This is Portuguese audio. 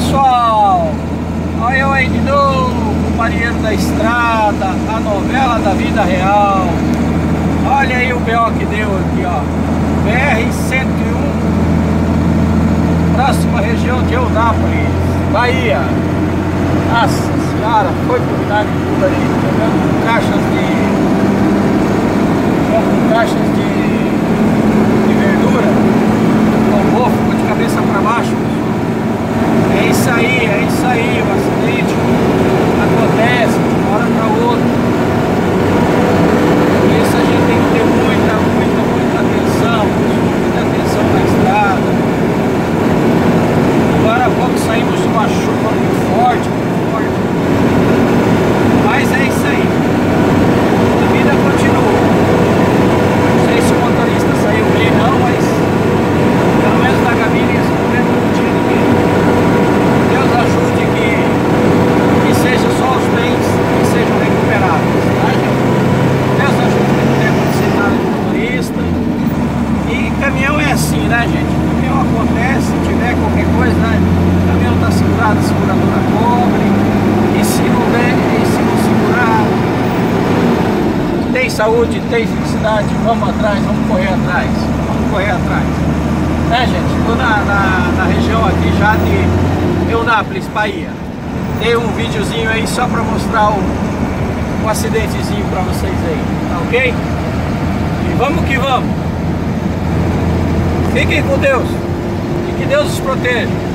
pessoal! Olha eu aí de novo, o marinheiro da estrada, a novela da vida real. Olha aí o B.O. que deu aqui, ó. BR-101, próxima região de Eunápolis, Bahia. Nossa senhora, foi por de tudo ali, pegando caixas de. pegando caixas de, de verdura. O povo ficou de cabeça para baixo. É isso aí, é isso aí, o acidente acontece de uma hora para outra. Por isso a gente tem que ter muita, muita, muita atenção, muita atenção na estrada. Agora há pouco saímos de uma chuva muito forte, muito forte. Mas é isso aí. A vida continua. Não sei se o motorista saiu bem não, mas pelo menos na cabine eles não tinha ninguém. Deus ajude que, que seja só os bens que sejam recuperados, tá? Deus ajude que não tenha acontecido nada de motorista. E caminhão é assim, né gente? Acontece, se tiver qualquer coisa, né? O caminhão está segurado, a seguradora cobre. E se não der, e se não segurar, tem saúde, tem felicidade, vamos atrás, vamos correr atrás, vamos correr atrás. É gente, estou na, na, na região aqui já de Eunápolis, Bahia. Dei um videozinho aí só para mostrar o, acidentezinho para vocês aí, tá ok? E vamos que vamos. Fiquem com Deus Deus os proteja.